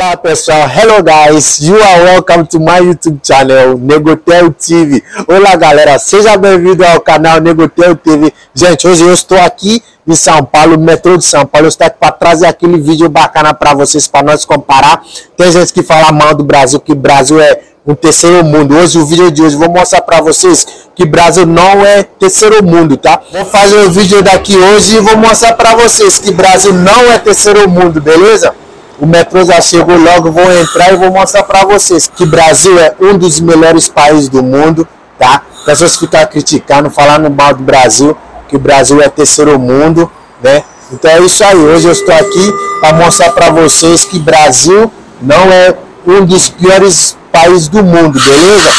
Olá pessoal, hello guys, you are welcome to my YouTube channel Negotel TV. Olá galera, seja bem-vindo ao canal Negotel TV. Gente, hoje eu estou aqui em São Paulo, metrô de São Paulo. Eu estou aqui para trazer aquele vídeo bacana para vocês, para nós comparar. Tem gente que fala mal do Brasil, que Brasil é um terceiro mundo. Hoje, o vídeo de hoje, vou mostrar para vocês que Brasil não é terceiro mundo, tá? Vou fazer o vídeo daqui hoje e vou mostrar para vocês que Brasil não é terceiro mundo, beleza? O metrô já chegou logo, vou entrar e vou mostrar para vocês que Brasil é um dos melhores países do mundo, tá? Pessoas ficar criticando, falando mal do Brasil, que o Brasil é terceiro mundo, né? Então é isso aí. Hoje eu estou aqui para mostrar para vocês que Brasil não é um dos piores países do mundo, beleza?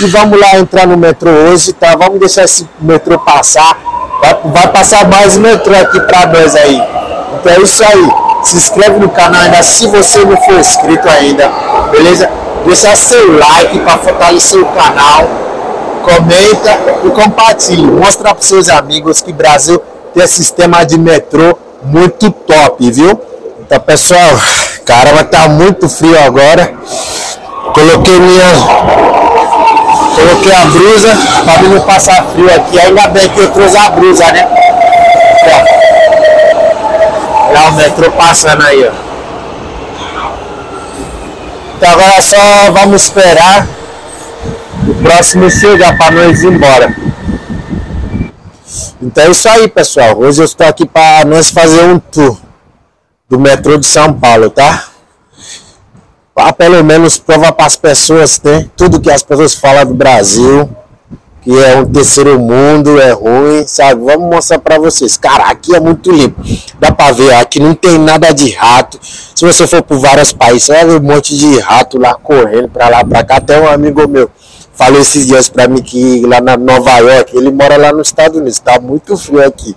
E vamos lá entrar no metrô hoje, tá? Vamos deixar esse metrô passar. Vai, vai passar mais metrô aqui para nós aí. Então é isso aí se inscreve no canal ainda se você não for inscrito ainda, beleza? Deixa seu like para fortalecer o canal, comenta e compartilhe. Mostra para seus amigos que Brasil tem sistema de metrô muito top, viu? Então pessoal, caramba, tá muito frio agora. Coloquei minha coloquei a brusa para não passar frio aqui. Ainda bem que eu trouxe a brusa, né? Olha o metrô passando aí, ó. Então agora só vamos esperar o próximo chegar para nós ir embora. Então é isso aí, pessoal. Hoje eu estou aqui para nós fazer um tour do metrô de São Paulo, tá? Para pelo menos provar para as pessoas, né? Tudo que as pessoas falam do Brasil que é um terceiro mundo, é ruim, sabe? Vamos mostrar para vocês. Cara, aqui é muito limpo. Dá para ver, aqui não tem nada de rato. Se você for por vários países, ver um monte de rato lá correndo para lá, para cá. Até um amigo meu falou esses dias para mim que lá na Nova York, ele mora lá nos Estados Unidos, tá muito frio aqui.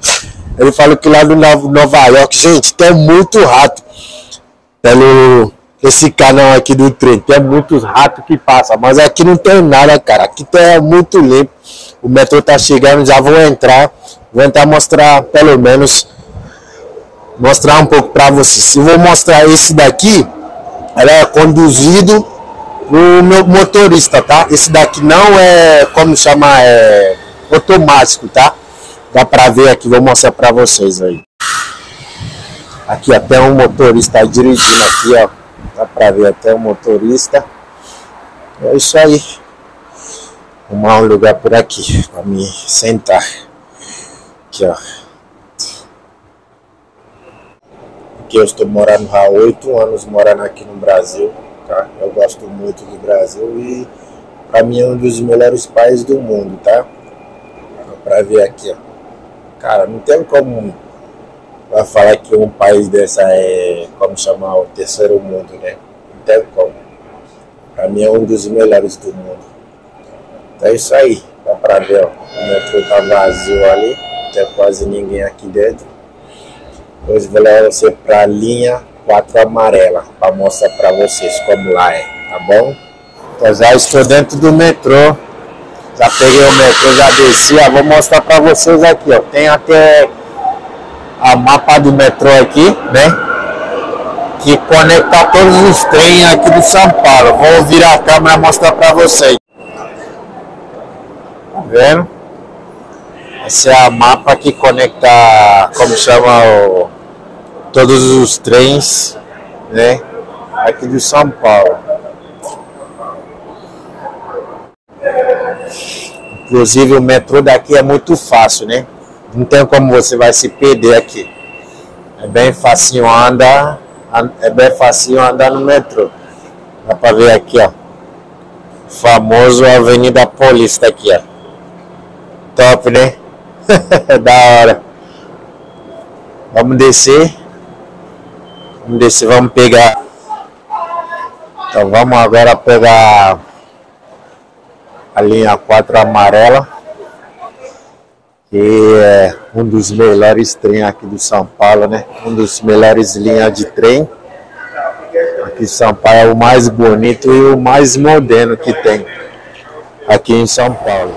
Ele falou que lá no Nova York, gente, tem muito rato. Pelo esse canal aqui do trem. Tem muitos ratos que passam, mas aqui não tem nada, cara. Aqui é muito limpo. O metrô tá chegando, já vou entrar. Vou tentar mostrar, pelo menos, mostrar um pouco para vocês. Se vou mostrar esse daqui, ela é conduzido o meu motorista, tá? Esse daqui não é, como chama, é automático, tá? Dá para ver aqui, vou mostrar para vocês aí. Aqui até um motorista dirigindo aqui, ó. Dá pra ver até o motorista. É isso aí. Arrumar um lugar por aqui para me sentar. Aqui, ó. Aqui eu estou morando há oito anos morando aqui no Brasil. Tá? Eu gosto muito do Brasil e para mim é um dos melhores países do mundo, tá? Para ver aqui, ó. Cara, não tem como vai falar que um país dessa é, como chamar, o terceiro mundo, né? Não tem como. Para mim é um dos melhores do mundo. Então é isso aí. Dá para ver, ó, o metrô tá vazio ali. Tem quase ninguém aqui dentro. Hoje vou levar você para a linha 4 amarela para mostrar para vocês como lá é, tá bom? Então já estou dentro do metrô. Já peguei o metrô, já desci. Ó, vou mostrar para vocês aqui, ó. Tem até a mapa do metrô aqui, né? Que conecta todos os trens aqui de São Paulo. Vou virar a câmera e mostrar para vocês. Tá vendo? Essa é a mapa que conecta, como chama, o, todos os trens, né? Aqui de São Paulo. Inclusive o metrô daqui é muito fácil, né? Não tem como você vai se perder aqui. É bem facinho andar, é bem facinho andar no metrô. Dá pra ver aqui, ó. Famoso Avenida Paulista aqui, ó. Top, né? da hora. Vamos descer. Vamos descer, vamos pegar. Então vamos agora pegar a linha 4 amarela que é um dos melhores trens aqui do São Paulo, né? Um dos melhores linhas de trem. Aqui em São Paulo é o mais bonito e o mais moderno que tem aqui em São Paulo.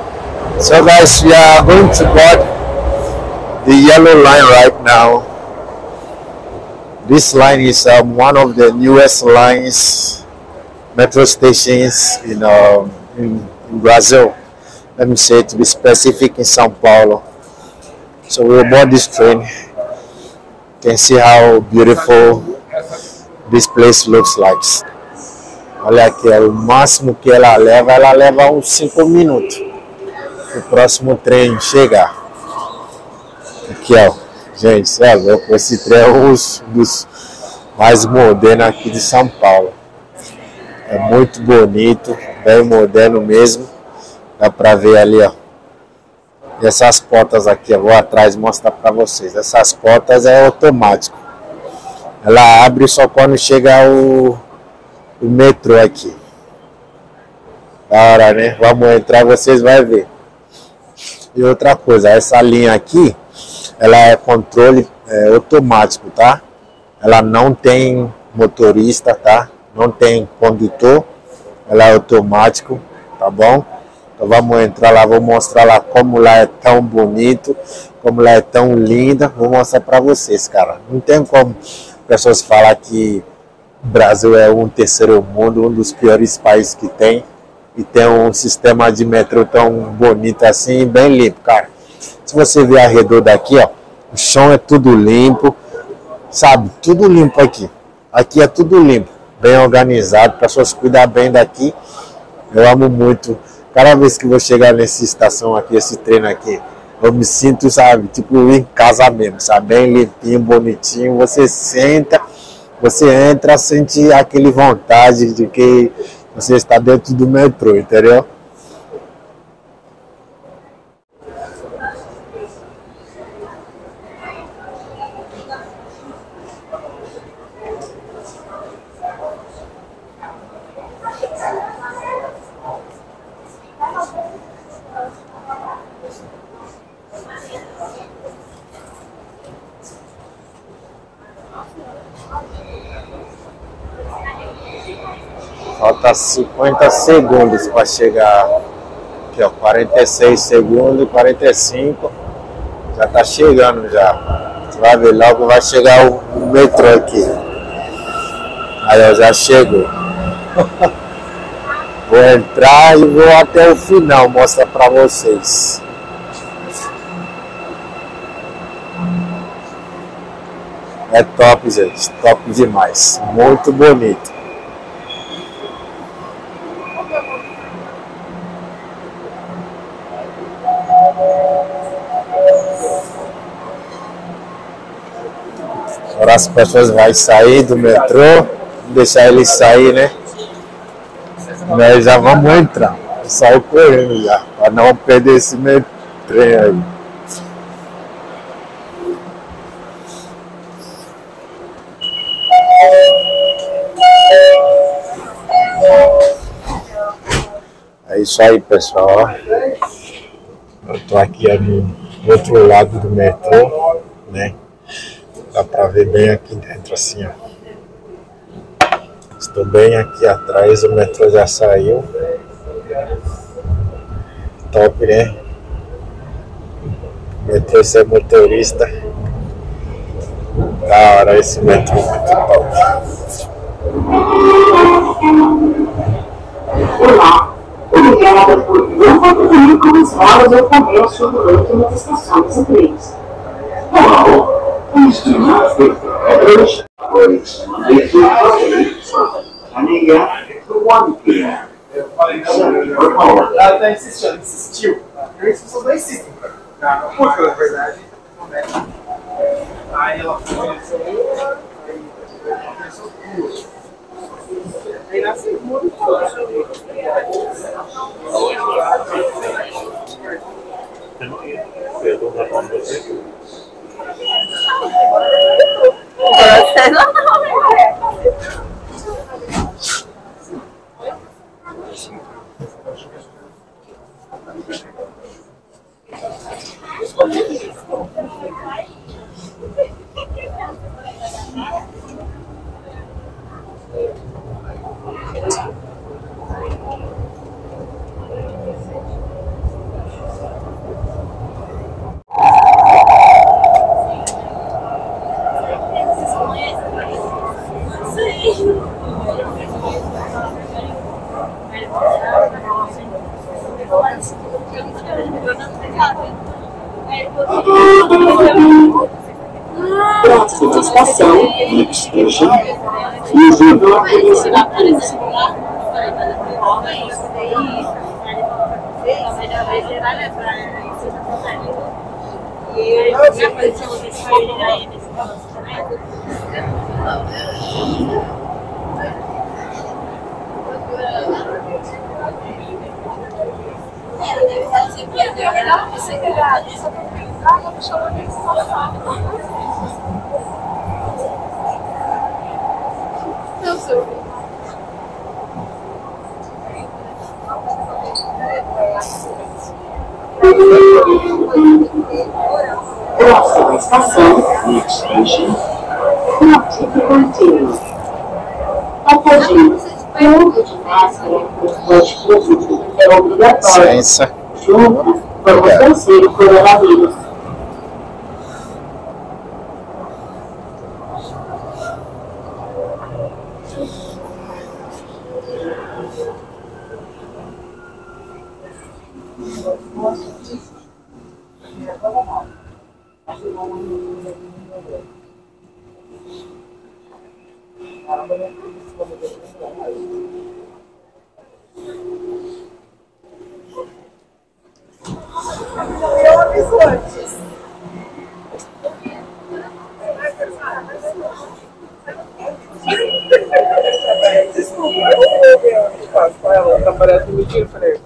So guys, we are going to board the yellow line right now. This line is um, one of the newest lines, metro stations in, um, in, in Brazil. Let me say to be specific in São Paulo. So we board this train. You can see how beautiful this place looks like. Olha aqui, é o máximo que ela leva, ela leva uns 5 minutos. O próximo trem chegar. Aqui, ó. Gente, é louco. Esse trem é um dos mais modernos aqui de São Paulo. É muito bonito, bem moderno mesmo. Dá pra ver ali, ó. E essas portas aqui, eu vou atrás mostrar pra vocês. Essas portas é automático. Ela abre só quando chega o, o metrô aqui. Da hora, né? Vamos entrar, vocês vão ver. E outra coisa, essa linha aqui, ela é controle é, automático, tá? Ela não tem motorista, tá? Não tem condutor, ela é automático, tá bom? Então vamos entrar lá, vou mostrar lá como lá é tão bonito, como lá é tão linda, vou mostrar para vocês, cara. Não tem como pessoas falar que o Brasil é um terceiro mundo, um dos piores países que tem e tem um sistema de metrô tão bonito assim, bem limpo, cara. Se você ver a redor daqui, ó, o chão é tudo limpo, sabe? Tudo limpo aqui. Aqui é tudo limpo, bem organizado, pessoas cuidam bem daqui. Eu amo muito. Cada vez que vou chegar nessa estação aqui, esse treino aqui, eu me sinto, sabe, tipo em casa mesmo, sabe? Bem limpinho, bonitinho. Você senta, você entra, sente aquele vontade de que você está dentro do metrô, entendeu? Falta 50 segundos para chegar. Aqui, ó, 46 segundos, 45. Já tá chegando já. Você vai ver, logo vai chegar o, o metrô aqui. Aí eu já chego. vou entrar e vou até o final mostrar para vocês. É top, gente. Top demais. Muito bonito. As pessoas vão sair do metrô, deixar eles sair, né? Nós já vamos entrar. Saiu correndo já, para não perder esse metrô aí. É isso aí, pessoal. Eu tô aqui no outro lado do metrô, né? Dá pra ver bem aqui dentro assim, ó. Estou bem aqui atrás, o metrô já saiu. Top, né? Metrô ser motorista. Da hora esse metrô, muito top. Olá, obrigada por não contribuir com as horas ou comércio durante nas estações e trens. Hello, please do not take the average breaks Monday through Friday from 10 a.m. to 1 p.m. Center Power. Ela tá insistindo, insistiu. E as pessoas não insistem. Não, não puta, na verdade. Não é. Aí ela foi, aí começou duas. Aí na segunda, Você Thank. Não. Próxima estação, Next Station, Luizinópolis da 15. Próxima estação, Next Station, Tráfico Contínuo. Apogeu. O uso de máscara no transporte público é obrigatório. Licença. Juntos, vamos vencer o coronavírus. Eu aviso antes. Desculpa, eu não vou ver o que faço com ela. Parece mentira, eu falei.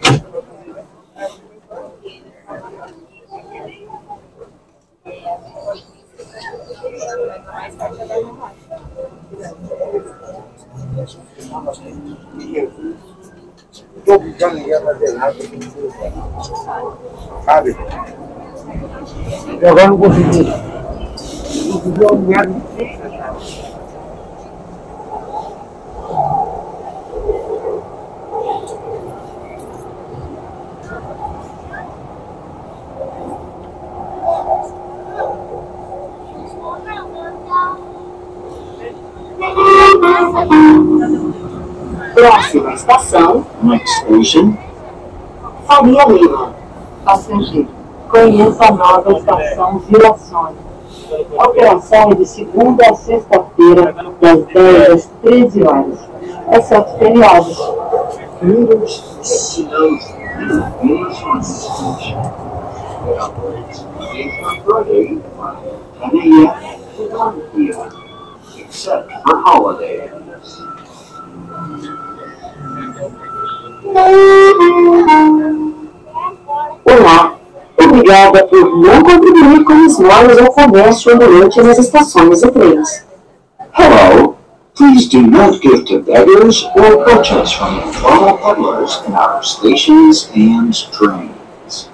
Estou obrigando ninguém fazer nada. Sabe? E agora não consegui. Não consegui uma Próxima estação, Faria Lima. Passageiro, conheça a nova estação Vila Sônia. A operação é de segunda a sexta-feira, das 10 às 13 horas, exceto feriados. Through Friday Olá, obrigada por não contribuir com os esmolas ao comércio ambulante nas estações de trens. Hello. Please do not give to beggars or purchase from informal peddlers in our stations and trains.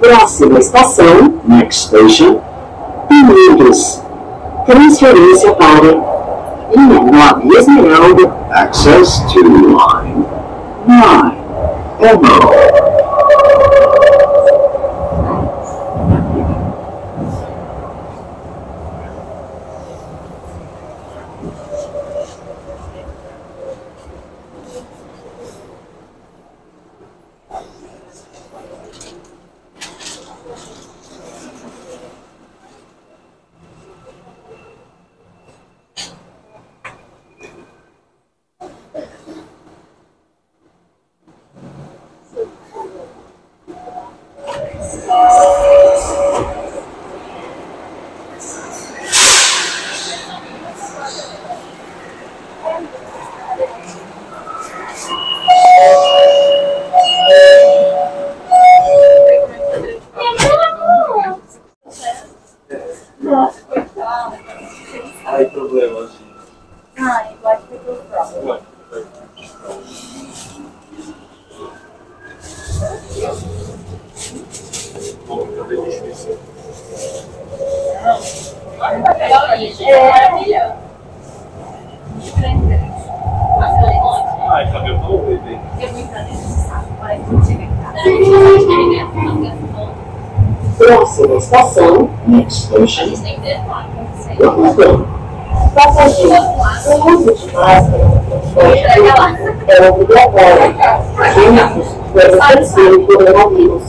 Próxima estação, Next station, Pinheiros. Transferência para linha 9 Esmeralda, access to line 9. Emerald. Próxima estação, Next Station. Locomoção. Passageiros, o uso de máscara é obrigatório. Juntos, para vencer o coronavírus.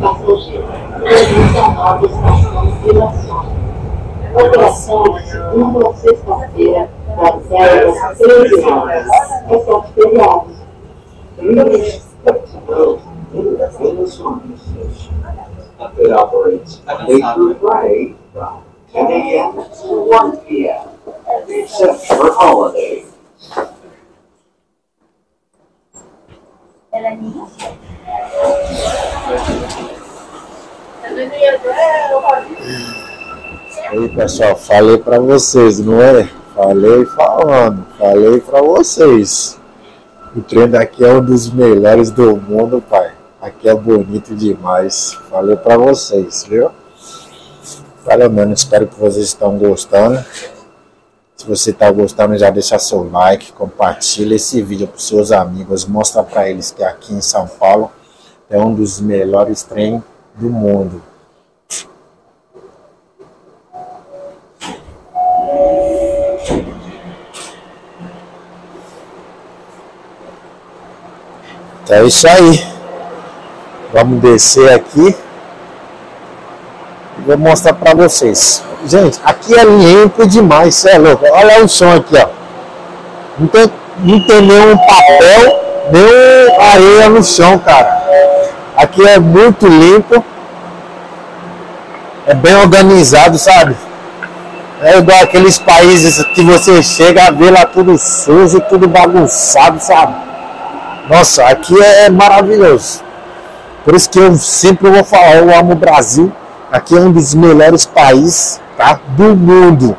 Passageiro, à nova estação Vila Sol. Operação de segunda a sexta-feira, das 10 às 13 horas, exceto feriados. Please step to go in the Venezuelan station. It operates Monday through Friday from 10 a.m. to 1 p.m. except for holidays. Aí pessoal, falei pra vocês, não é? Falei falando, falei pra vocês. O trem daqui é um dos melhores do mundo, pai. Aqui é bonito demais. Falei pra vocês, viu? Pelo menos espero que vocês estão gostando. Se você está gostando, já deixa seu like, compartilha esse vídeo para seus amigos, mostra para eles que aqui em São Paulo é um dos melhores trem do mundo. Então é isso aí. Vamos descer aqui vou mostrar para vocês. Gente, aqui é limpo demais, é louco. Olha o som aqui, ó. Não tem, não tem nenhum papel, nem areia no chão, cara. Aqui é muito limpo. É bem organizado, sabe? É igual aqueles países que você chega a ver lá tudo sujo, tudo bagunçado, sabe? Nossa, aqui é maravilhoso. Por isso que eu sempre vou falar, eu amo o Brasil. Aqui é um dos melhores países tá? do mundo.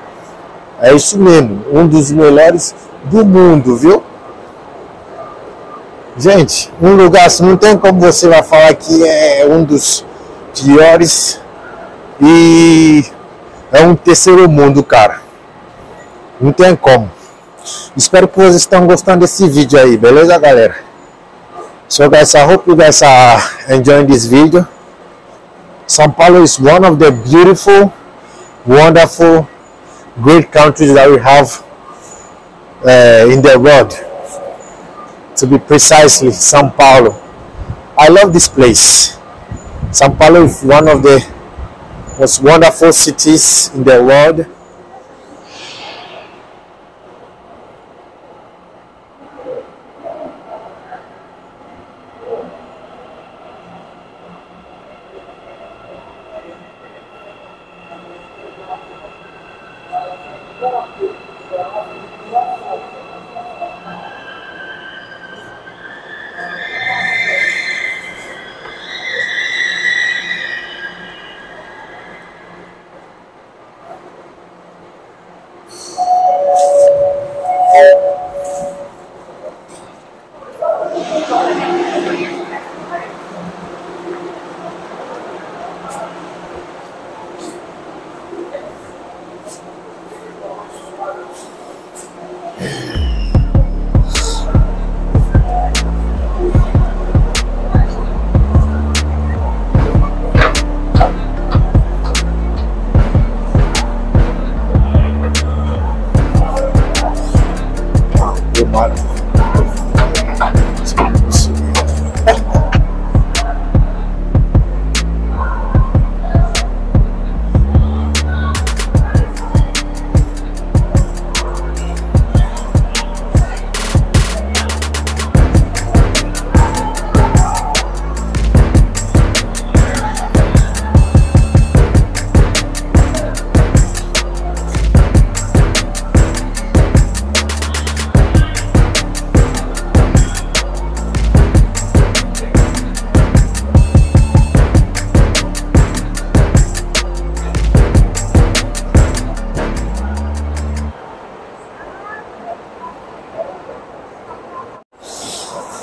É isso mesmo, um dos melhores do mundo, viu? Gente, um lugar assim, não tem como você vai falar que é um dos piores e é um terceiro mundo, cara. Não tem como. Espero que vocês estão gostando desse vídeo aí, beleza, galera? So guys, I hope you guys are enjoying this video. São Paulo is one of the beautiful, wonderful, great countries that we have uh, in the world. To be precisely, São Paulo. I love this place. São Paulo is one of the most wonderful cities in the world.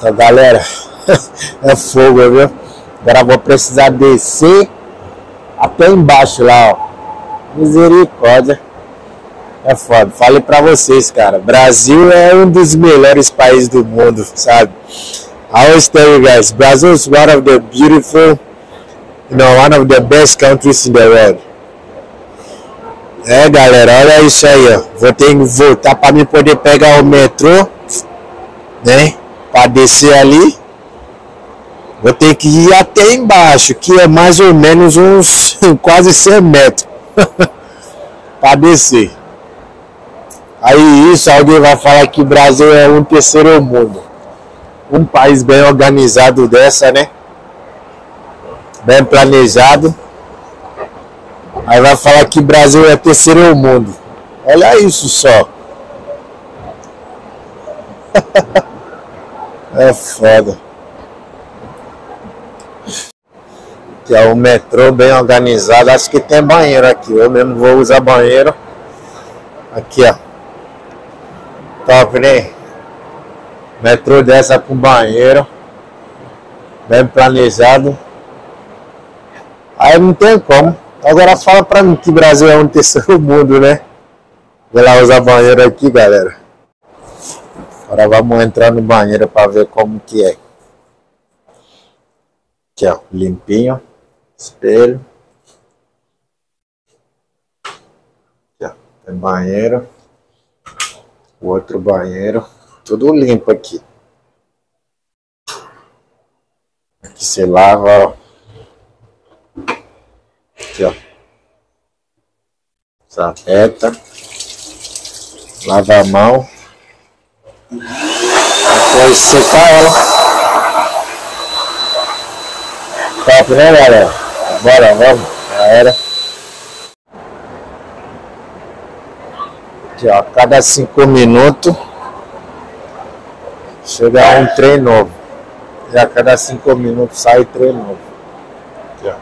Galera, é fogo, viu? Agora vou precisar descer até embaixo lá, ó. Misericórdia. É foda. Falei pra vocês, cara. Brasil é um dos melhores países do mundo, sabe? I always tell you guys, Brazil is one of the beautiful, you know, one of the best countries in the world. É, galera, olha isso aí, ó. Vou ter que voltar para mim poder pegar o metrô, né? Para descer ali. Vou ter que ir até embaixo, que é mais ou menos uns quase 100 metros para descer. Aí isso, alguém vai falar que o Brasil é um terceiro mundo. Um país bem organizado dessa, né? Bem planejado. Aí vai falar que Brasil é terceiro mundo. Olha isso só. é foda. Que é o metrô bem organizado. Acho que tem banheiro aqui. Eu mesmo vou usar banheiro. Aqui, ó. Top, né? Metrô dessa com banheiro. Bem planejado. Aí não tem como. Agora fala pra mim que Brasil é um terceiro mundo, né? Vou lá usar banheiro aqui, galera. Agora vamos entrar no banheiro para ver como que é. Aqui, ó, limpinho. Espelho. Aqui, ó, tem banheiro. O outro banheiro. Tudo limpo aqui. Aqui você lava, ó. Aqui, ó. Sapeta. Lava a mão. Depois secar ela. Top, né, galera? Bora, vamos. Já era. Aqui, ó. Cada cinco minutos chega um trem novo. E a cada cinco minutos sai trem novo. Aqui, ó.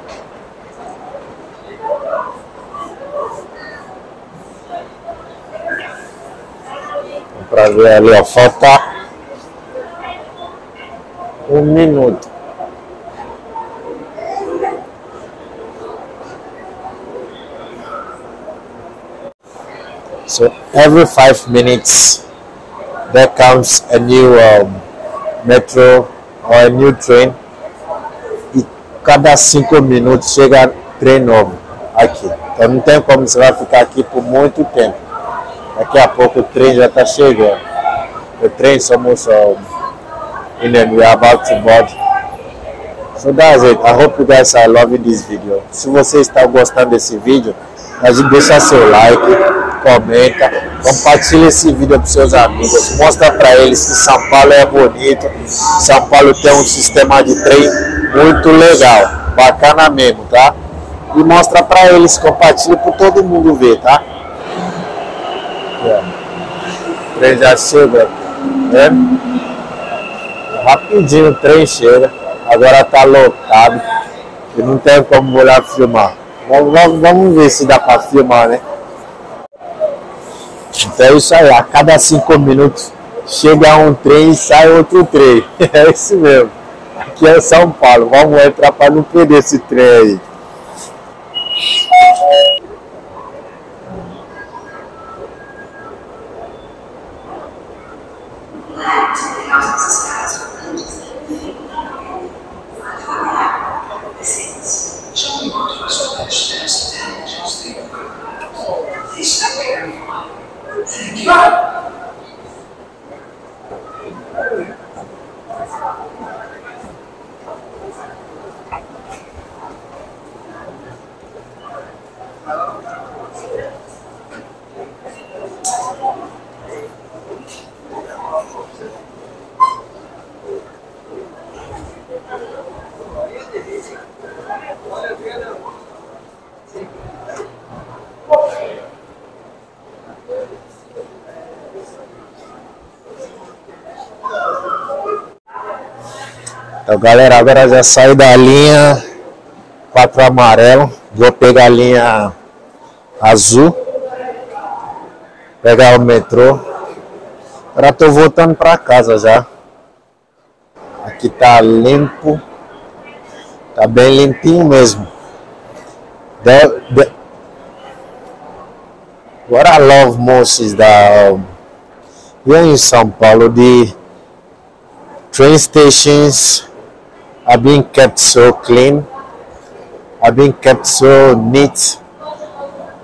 Pra ver ali, ó, falta um minuto. So every five minutes, there comes a new um, metro or a new train. E cada cinco minutos chega trem novo aqui. Então não tem como você vai ficar aqui por muito tempo. Daqui a pouco o trem já está chegando. The train's almost um, and we are about to board. So that's it. I hope you guys are loving this video. Se você está gostando desse vídeo, deixa seu like, comenta, compartilha esse vídeo para seus amigos, mostra para eles que São Paulo é bonito, São Paulo tem um sistema de trem muito legal, bacana mesmo, tá? E mostra para eles, compartilha para todo mundo ver, tá? O trem já chega, né? Rapidinho o trem chega, agora tá lotado e não tem como olhar filmar. Vamos, vamos, vamos ver se dá para filmar, né? Então é isso aí, a cada cinco minutos chega um trem e sai outro trem. É isso mesmo. Aqui é São Paulo, vamos entrar para não perder esse trem aí. Então, galera, agora já saí da linha 4 amarelo. Vou pegar a linha azul. Pegar o metrô. Agora tô voltando para casa já. Aqui tá limpo. Tá bem limpinho mesmo. De, what I love most is that um, here in São Paulo, the train stations are being kept so clean, are being kept so neat.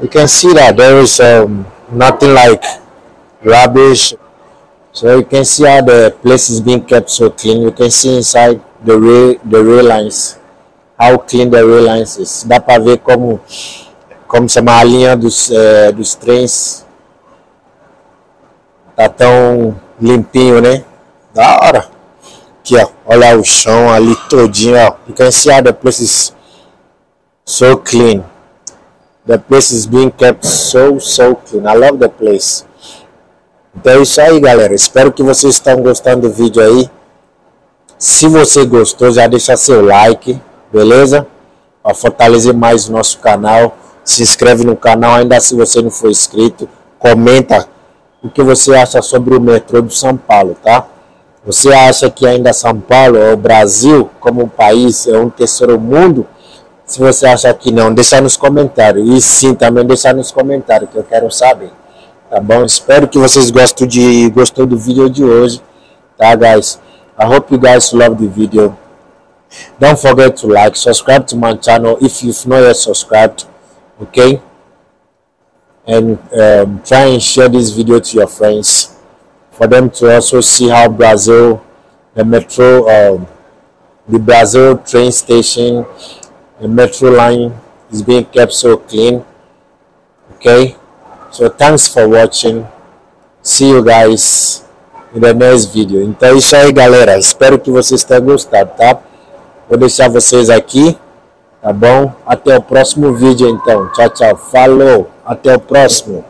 You can see that there is um, nothing like rubbish. So you can see how the place is being kept so clean. You can see inside the rail, the rail lines, how clean the rail lines is. Dá para ver como como chama a linha dos, eh, dos trens tá tão limpinho, né? Da hora. Aqui, ó. Olha o chão ali todinho, ó. How the place is so clean. The place is being kept so, so clean. I love the place. Então é isso aí, galera. Espero que vocês estão gostando do vídeo aí. Se você gostou, já deixa seu like, beleza? Para fortalecer mais o nosso canal se inscreve no canal ainda se você não for inscrito, comenta o que você acha sobre o metrô do São Paulo, tá? Você acha que ainda São Paulo ou o Brasil como um país é um terceiro mundo? Se você acha que não, deixa nos comentários. E sim, também deixa nos comentários que eu quero saber. Tá bom? Espero que vocês gostem de gostou do vídeo de hoje, tá, guys? I hope you guys love the video. Don't forget to like, subscribe to my channel if you've not yet subscribed okay? And um, try and share this video to your friends. For them to also see how Brazil the metro um, the Brazil train station the metro line is being kept so clean okay? So thanks for watching. See you guys in the next video. Então é isso aí galera. Espero que vocês tenham gostado tá vou deixar vocês aqui Tá bom? Até o próximo vídeo então. Tchau, tchau. Falou. Até o próximo.